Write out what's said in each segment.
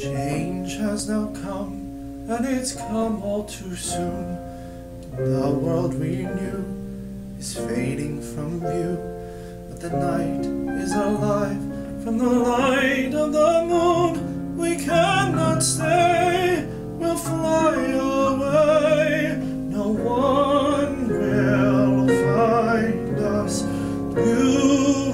Change has now come, and it's come all too soon. The world we knew is fading from view, but the night is alive from the light of the moon. We cannot stay, we'll fly away. No one will find us. You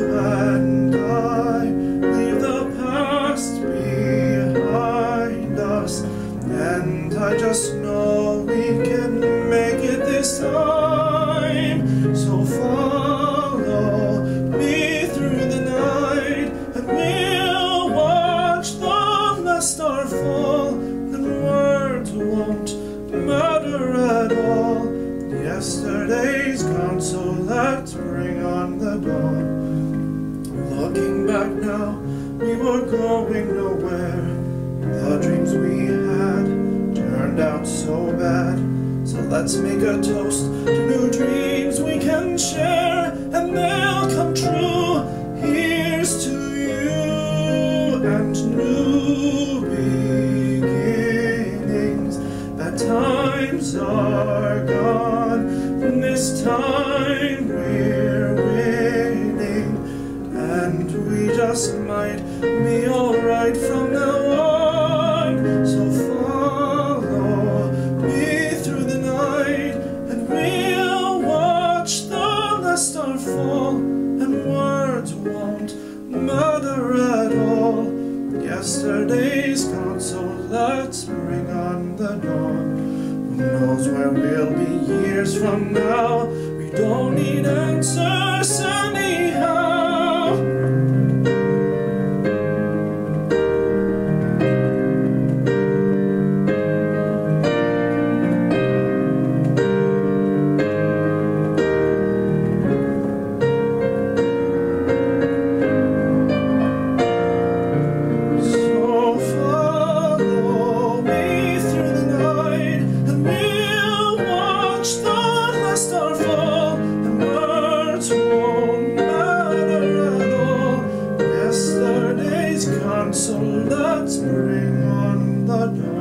Yesterday's gone, so let's bring on the dawn. Looking back now, we were going nowhere. The dreams we had turned out so bad. So let's make a toast to new dreams we can share, and they'll come true. Here's to you and new times are gone, from this time we're winning, and we just might be alright from now on. So follow me through the night, and we'll watch the last star fall, and words won't matter at all. Yesterday's gone, so let's bring on the dawn. Where we'll be years from now? is come, bring on the dawn.